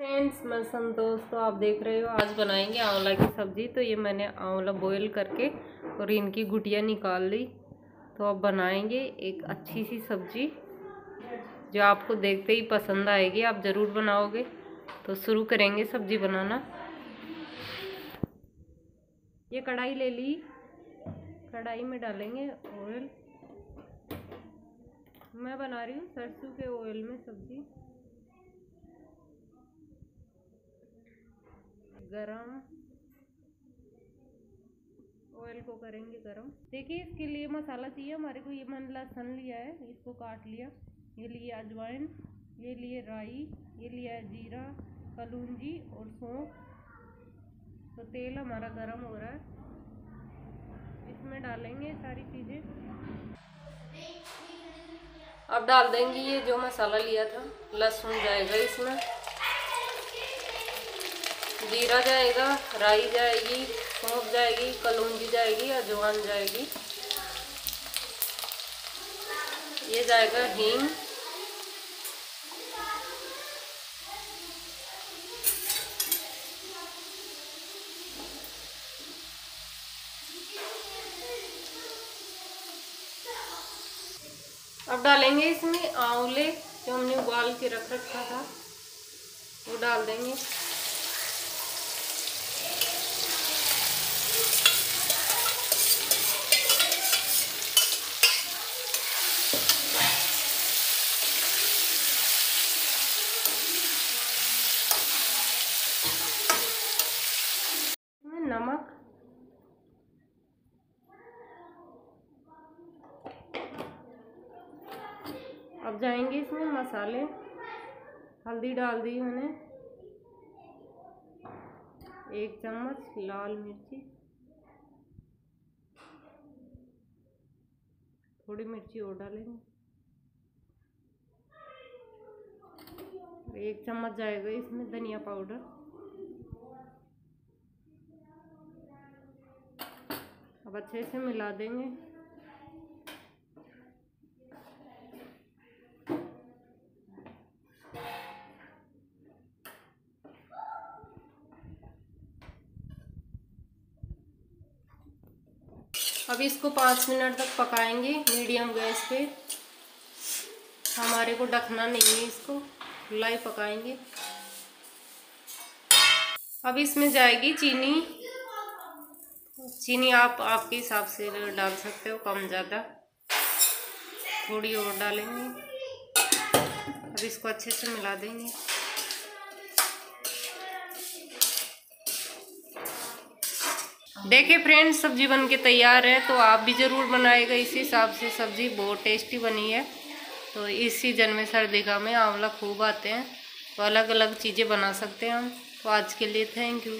Friends, मैं संतोष तो आप देख रहे हो, आज बनाएँगे आंवला की सब्ज़ी। तो ये मैंने आंवला बॉईल करके और इनकी गुटियाँ निकाल ली। तो अब बनाएँगे एक अच्छी सी सब्ज़ी, जो आपको देखते ही पसंद आएगी। आप ज़रूर बनाओगे। तो शुरू करेंगे सब्ज़ी बनाना। ये कढ़ाई ले ली। कढ़ाई में डालेंगे ऑयल मैं बना रही हूँ सरसों के ऑयल में सब्ज़ी। गरम ऑयल को करेंगे गरम। देखिए, इसके लिए मसाला चाहिए। हमारे को ये मैंने लहसुन लिया है, इसको काट लिया। ये लिए अजवाइन, ये लिए राई, ये लिया है जीरा, कलूंजी और सौंफ। तो तेल हमारा गरम हो रहा है। इसमें डालेंगे सारी चीज़ें। अब डाल देंगे ये जो मसाला लिया था, लहसुन जाएगा इसमें। जीरा जाएगा, राई जाएगी, सौंफ जाएगी, कलौंजी जाएगी अजवान जाएगी। ये जाएगा हींग। अब डालेंगे इसमें आंवले जो हमने उबाल के रख रखा था, वो डाल देंगे। नमक। अब जाएँगे इसमें मसाले। हल्दी डाल दी मैंने। एक चम्मच लाल मिर्ची। थोड़ी मिर्ची और डालेंगे। एक चम्मच जाएगा इसमें धनिया पाउडर। अब अच्छे से मिला देंगे। अब इसको पाँच मिनट तक पकाएँगे मीडियम गैस पे। हमारे को ढकना नहीं है इसको, खुला ही पकाएँगे। अब इसमें जाएगी चीनी। चीनी आप, आपके हिसाब से डाल सकते हो, कम ज़्यादा। थोड़ी और डालेंगे। अब इसको अच्छे से मिला देंगे। देखिए फ्रेंड्स, सब्ज़ी बन के तैयार है तो आप भी ज़रूर बनाएगा। इसी हिसाब से सब्ज़ी बहुत टेस्टी बनी है। तो इस सीज़न में सर्दी का में आंवला खूब आते हैं। तो अलग अलग चीज़ें बना सकते हैं हम। तो आज के लिए थैंक यू।